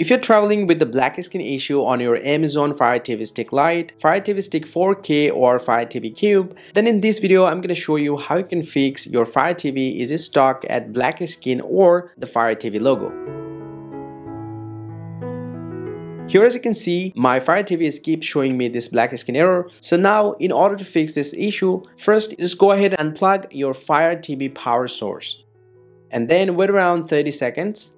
If you're traveling with the black screen issue on your Amazon Fire TV Stick Lite, Fire TV Stick 4K or Fire TV Cube, then in this video I'm going to show you how you can fix your Fire TV is stuck at black screen or the Fire TV logo. Here as you can see, my Fire TV is keep showing me this black screen error. So now in order to fix this issue, first just go ahead and plug your Fire TV power source. And then wait around 30 seconds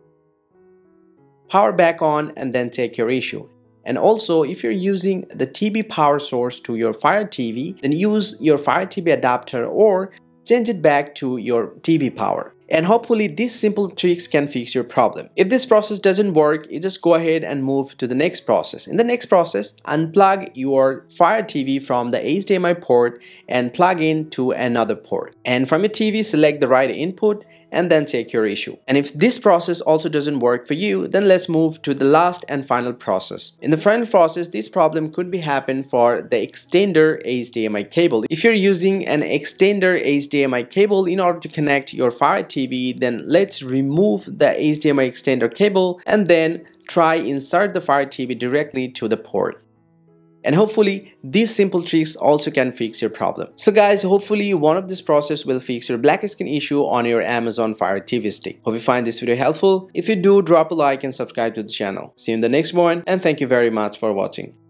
power back on and then take your issue. And also, if you're using the TV power source to your Fire TV, then use your Fire TV adapter or change it back to your TV power. And hopefully these simple tricks can fix your problem. If this process doesn't work, you just go ahead and move to the next process. In the next process, unplug your Fire TV from the HDMI port and plug in to another port. And from your TV, select the right input and then take your issue. And if this process also doesn't work for you, then let's move to the last and final process. In the final process, this problem could be happen for the extender HDMI cable. If you're using an extender HDMI cable in order to connect your Fire TV, then let's remove the HDMI extender cable and then try insert the Fire TV directly to the port and hopefully these simple tricks also can fix your problem. So guys, hopefully one of this process will fix your black screen issue on your Amazon Fire TV stick. Hope you find this video helpful. If you do, drop a like and subscribe to the channel. See you in the next one and thank you very much for watching.